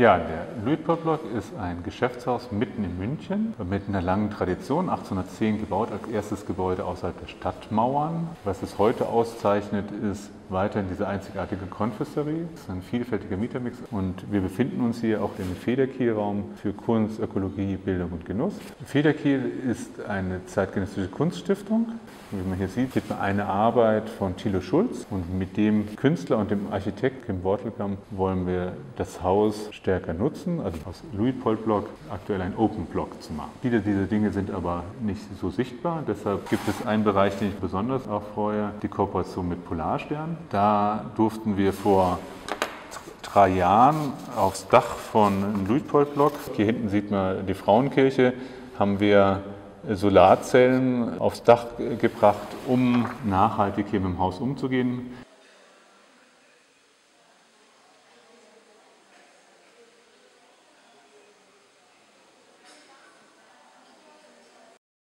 Ja, der Luitpoldblock ist ein Geschäftshaus mitten in München mit einer langen Tradition, 1810 gebaut als erstes Gebäude außerhalb der Stadtmauern. Was es heute auszeichnet, ist weiterhin diese einzigartige Konfisterie. Es ist ein vielfältiger Mietermix und wir befinden uns hier auch im Federkiel-Raum für Kunst, Ökologie, Bildung und Genuss. Federkiel ist eine zeitgenössische Kunststiftung. Wie man hier sieht, sieht man eine Arbeit von Thilo Schulz und mit dem Künstler und dem Architekt Kim Wortelkamp wollen wir das Haus stärker nutzen, also aus Luitpold-Block aktuell ein Open-Block zu machen. Viele dieser Dinge sind aber nicht so sichtbar, deshalb gibt es einen Bereich, den ich besonders auch freue, die Kooperation mit Polarstern. Da durften wir vor drei Jahren aufs Dach von Luitpold-Block, hier hinten sieht man die Frauenkirche, haben wir Solarzellen aufs Dach gebracht, um nachhaltig hier mit dem Haus umzugehen.